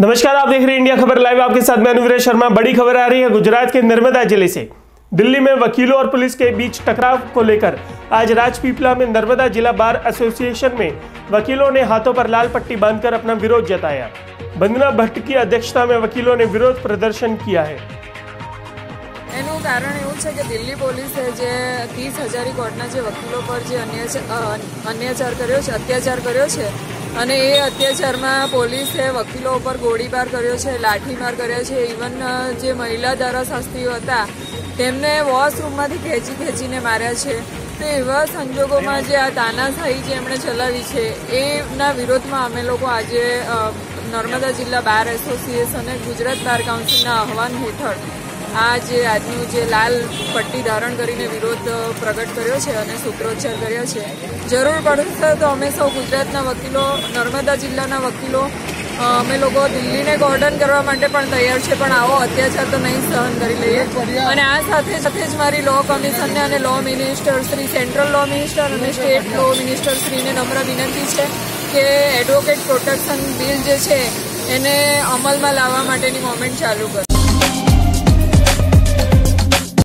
नमस्कार आप देख रहे हैं इंडिया खबर लाइव आपके साथ मैं अनुवीर शर्मा बड़ी खबर आ रही है गुजरात के नर्मदा जिले से दिल्ली में वकीलों और पुलिस के बीच टकराव को लेकर आज राजपीपला में नर्मदा जिला बार एसोसिएशन में वकीलों ने हाथों पर लाल पट्टी बांधकर अपना विरोध जताया वंदना भट्ट की अध्यक्षता में वकीलों ने विरोध प्रदर्शन किया है એનું કારણ એવું છે કે દિલ્હી પોલીસે જે ત્રીસ હજારી કોર્ટના જે વકીલો પર જે અન્યાચાર અન્યાચાર કર્યો છે અત્યાચાર કર્યો છે અને એ અત્યાચારમાં પોલીસે વકીલો ઉપર ગોળીબાર કર્યો છે, લાઠીમાર કર્યો છે. ઇવન જે મહિલા ધારાશાસ્ત્રીઓ હતા, તેમને વોશરૂમમાંથી ખેંચી ખેંચીને માર્યા છે. તો એવા સંજોગોમાં જે આ તાનાશાહી જે એમણે ચલાવી છે, એના વિરોધમાં અમે લોકો આજે નર્મદા જિલ્લા બાર એસોસિએશન અને ગુજરાત બાર કાઉન્સિલના આહવાન હેઠળ આ જે આજનું જે લાલ પટ્ટી ધારણ કરીને વિરોધ પ્રગટ કર્યો છે અને સૂત્રોચ્ચાર કર્યો છે. જરૂર પડશે તો અમે સૌ ગુજરાતના વકીલો, નર્મદા જિલ્લાના વકીલો અમે લોકો દિલ્હીને ગોર્ડન કરવા માટે પણ તૈયાર છે, પણ આવો અત્યાચાર તો નહીં સહન કરી લઈએ. અને આ સાથે સાથે જ મારી લો કમિશનને અને law minister Shri central law minister અને સ્ટેટ લો મિનિસ્ટર શ્રીને નમ્ર વિનંતી છે કે એડવોકેટ પ્રોટેક્શન બિલ જે છે એને અમલમાં લાવવા માટેની મોમેન્ટ ચાલુ કરે.